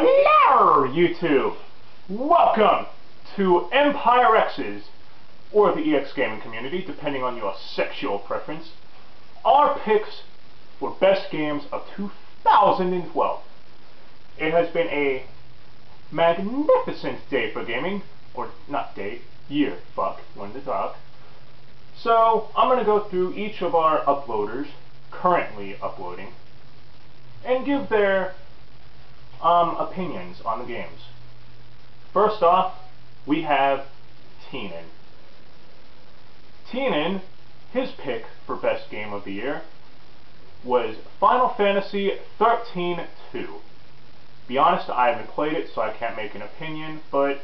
Hello, YouTube! Welcome to Empire X's, or the EX Gaming community, depending on your sexual preference, our picks for best games of 2012. It has been a magnificent day for gaming, or not day, year, fuck, when to talk. So, I'm going to go through each of our uploaders, currently uploading, and give their um, opinions on the games. First off, we have Teenan. Teenan, his pick for best game of the year was Final Fantasy 13 2. Be honest, I haven't played it, so I can't make an opinion, but,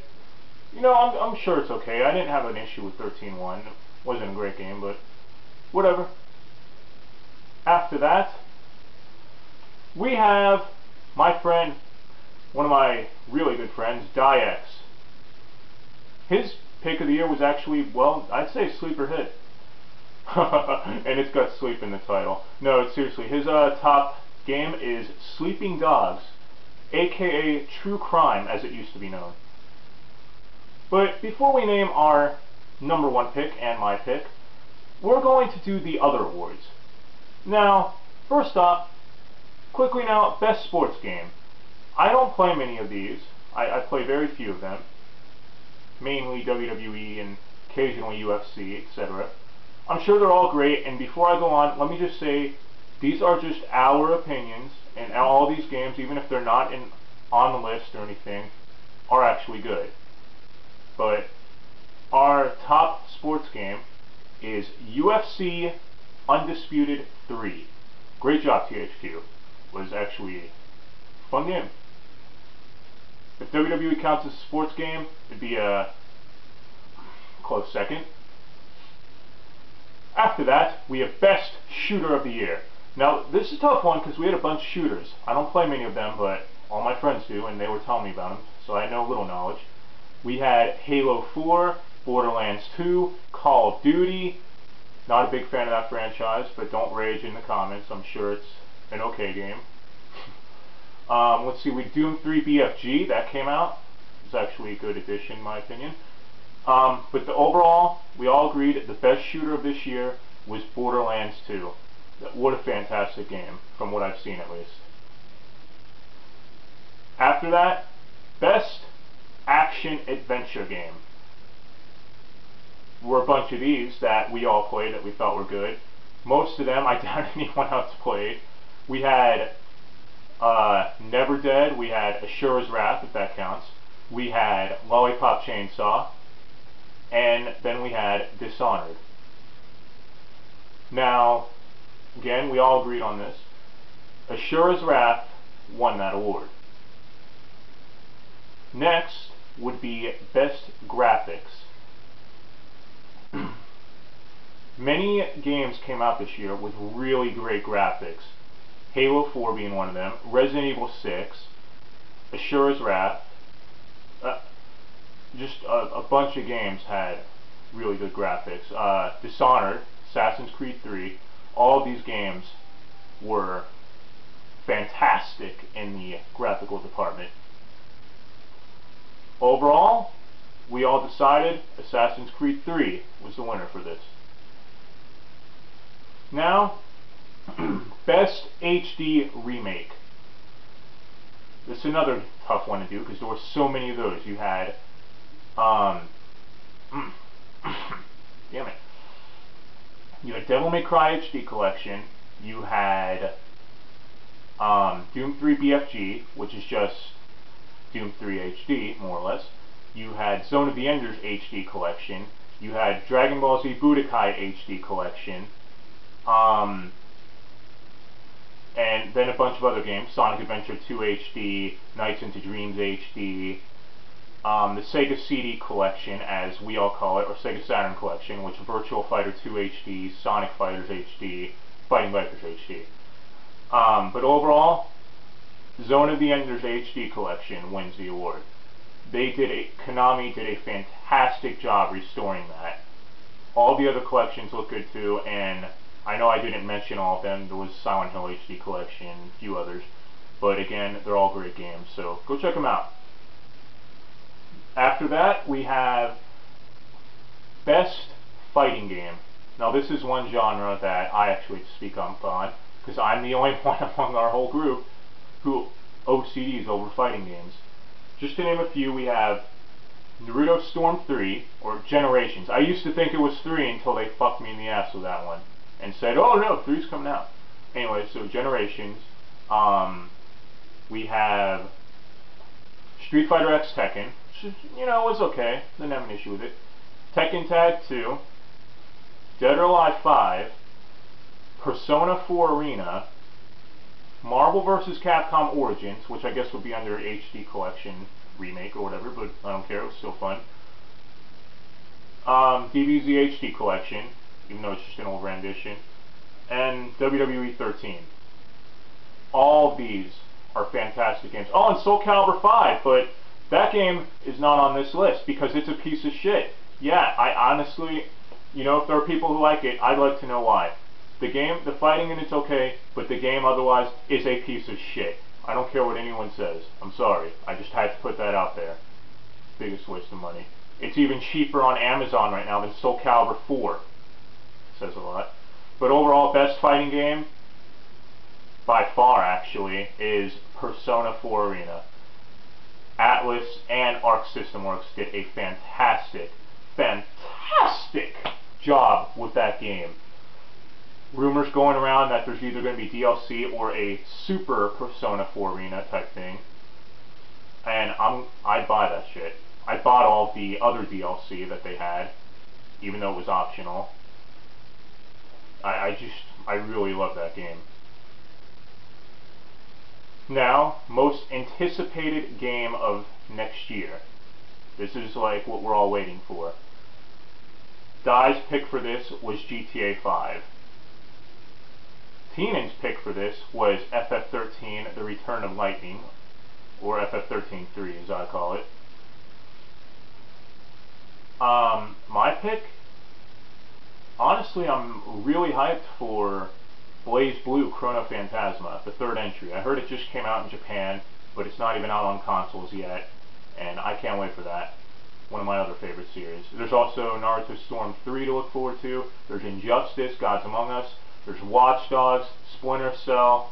you know, I'm, I'm sure it's okay. I didn't have an issue with 13 1. It wasn't a great game, but whatever. After that, we have my friend, one of my really good friends, Diex. His pick of the year was actually, well, I'd say sleeper hit. and it's got sleep in the title. No, seriously, his uh, top game is Sleeping Dogs, aka True Crime as it used to be known. But before we name our number one pick and my pick, we're going to do the other awards. Now, first off, quickly now, best sports game. I don't play many of these. I, I play very few of them. Mainly WWE and occasionally UFC, etc. I'm sure they're all great, and before I go on, let me just say, these are just our opinions, and all these games, even if they're not in on the list or anything, are actually good. But our top sports game is UFC Undisputed 3. Great job, THQ. Was actually a fun game. If WWE counts as a sports game, it'd be a close second. After that, we have Best Shooter of the Year. Now, this is a tough one because we had a bunch of shooters. I don't play many of them, but all my friends do, and they were telling me about them, so I know little knowledge. We had Halo 4, Borderlands 2, Call of Duty. Not a big fan of that franchise, but don't rage in the comments. I'm sure it's an okay game. um, let's see, we Doom 3 BFG, that came out. It's actually a good addition, in my opinion. Um, but the overall, we all agreed that the best shooter of this year was Borderlands 2. What a fantastic game, from what I've seen at least. After that, best action adventure game. Were a bunch of these that we all played that we thought were good. Most of them I doubt anyone else played. We had uh, Never Dead, we had Asura's Wrath, if that counts. We had Lollipop Chainsaw, and then we had Dishonored. Now, again, we all agreed on this. Asura's Wrath won that award. Next would be Best Graphics. Many games came out this year with really great graphics. Halo 4 being one of them, Resident Evil 6, Asura's Wrath, uh, just a, a, bunch of games had really good graphics. Uh, Dishonored, Assassin's Creed 3, all of these games were fantastic in the graphical department. Overall, we all decided Assassin's Creed 3 was the winner for this. Now, Best HD Remake. This is another tough one to do because there were so many of those. You had um, damn it. You had Devil May Cry HD Collection. You had um, Doom 3 BFG, which is just Doom 3 HD, more or less. You had Zone of the Enders HD Collection. You had Dragon Ball Z Budokai HD Collection. Um, and then a bunch of other games, Sonic Adventure 2 HD, Nights into Dreams HD, um, the Sega CD collection, as we all call it, or Sega Saturn collection, which Virtual Fighter 2 HD, Sonic Fighters HD, Fighting Vipers HD. Um, but overall, Zone of the Enders HD collection wins the award. They did a, Konami did a fantastic job restoring that. All the other collections look good too, and I know I didn't mention all of them. There was Silent Hill HD collection, a few others. But again, they're all great games, so go check them out. After that, we have Best Fighting Game. Now this is one genre that I actually speak on, because I'm the only one among our whole group who OCDs over fighting games. Just to name a few, we have Naruto Storm 3, or Generations. I used to think it was 3 until they fucked me in the ass with that one, and said, oh no, 3's coming out. Anyway, so Generations. Um, we have Street Fighter X Tekken, which, you know, was okay. Didn't have an issue with it. Tekken Tag 2, Dead or Alive 5, Persona 4 Arena, Marvel vs. Capcom Origins, which I guess would be under HD Collection remake or whatever, but I don't care, it was still fun. Um, DBZ HD Collection, even though it's just an old rendition, and WWE 13. All these are fantastic games. Oh, and Soul Calibur 5, but that game is not on this list because it's a piece of shit. Yeah, I honestly, you know, if there are people who like it, I'd like to know why. The game, the fighting in it's okay, but the game otherwise is a piece of shit. I don't care what anyone says. I'm sorry. I just had to put that out there. Biggest waste of money. It's even cheaper on Amazon right now than Soul Calibur 4. Says a lot. But overall, best fighting game, by far actually, is Persona 4 Arena. Atlus and Arc System Works did a fantastic, fantastic job with that game. Rumors going around that there's either going to be DLC or a Super Persona 4 Arena type thing. And I'm, I'd buy that shit. I bought all the other DLC that they had, even though it was optional. I, I just, I really love that game. Now, most anticipated game of next year. This is like what we're all waiting for. Dai's pick for this was GTA 5. Teenan's pick for this was FF13 The Return of Lightning, or FF13 3 as I call it. Um, my pick, honestly I'm really hyped for BlazBlue Chrono Phantasma, the third entry. I heard it just came out in Japan, but it's not even out on consoles yet, and I can't wait for that. One of my other favorite series. There's also Naruto Storm 3 to look forward to. There's Injustice, Gods Among Us. There's Watch Dogs, Splinter Cell.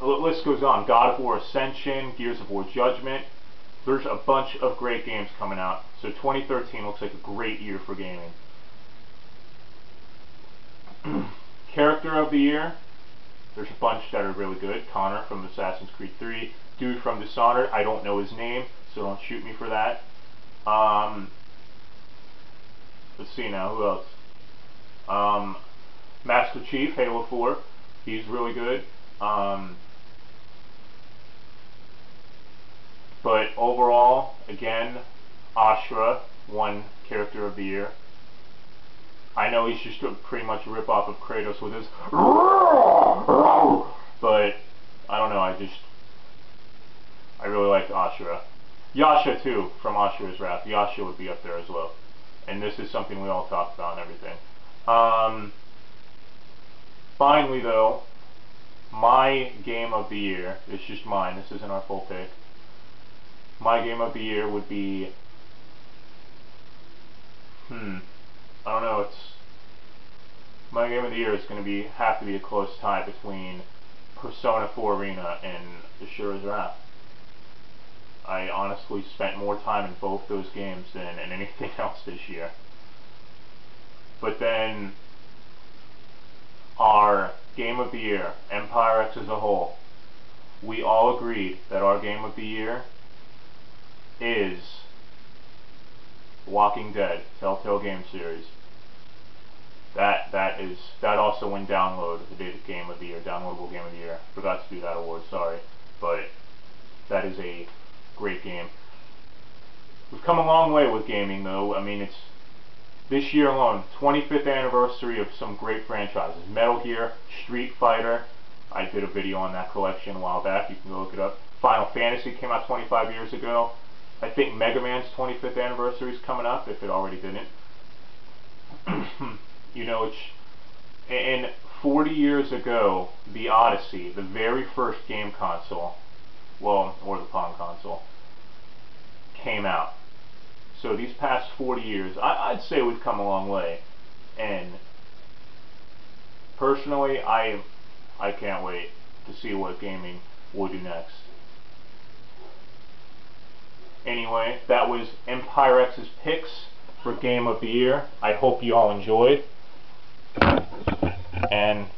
The list goes on. God of War Ascension, Gears of War Judgment. There's a bunch of great games coming out. So 2013 looks like a great year for gaming. Of the Year, there's a bunch that are really good. Connor from Assassin's Creed 3. Dude from Dishonored, I don't know his name, so don't shoot me for that. Um, let's see now, who else? Um, Master Chief, Halo 4, he's really good. Um, but overall, again, Asura won Character of the Year. I know he's just a pretty much a rip-off of Kratos with his but I don't know, I just I really liked Asura. Yasha too, from Asura's Wrath. Yasha would be up there as well. And this is something we all talked about and everything. Um, finally though, my game of the year, it's just mine, this isn't our full pick. My game of the year would be hmm I don't know, it's game of the year is going to be have to be a close tie between Persona 4 Arena and Asura's Wrath. I honestly spent more time in both those games than in anything else this year. But then our game of the year, Empire X as a whole, we all agreed that our game of the year is Walking Dead, Telltale Game Series. That that is that also went download the game of the year, downloadable game of the year. Forgot to do that award, sorry, but that is a great game. We've come a long way with gaming, though. I mean, it's this year alone, 25th anniversary of some great franchises: Metal Gear, Street Fighter. I did a video on that collection a while back. You can look it up. Final Fantasy came out 25 years ago. I think Mega Man's 25th anniversary is coming up, if it already didn't. you know, it's, and 40 years ago, the Odyssey, the very first game console, well, or the Pong console, came out. So these past 40 years, I, would say we've come a long way. And personally, I I can't wait to see what gaming will do next. Anyway, that was Empire X's picks for Game of the Year. I hope you all enjoyed. And!